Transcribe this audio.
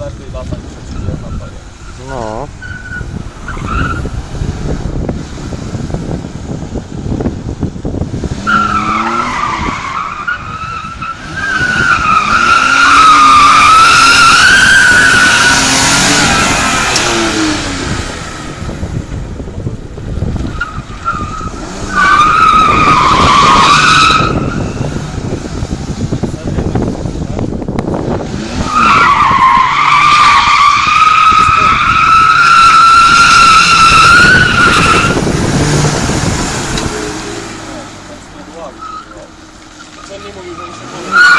lepiej lata niż 30 na No. 何も言われ。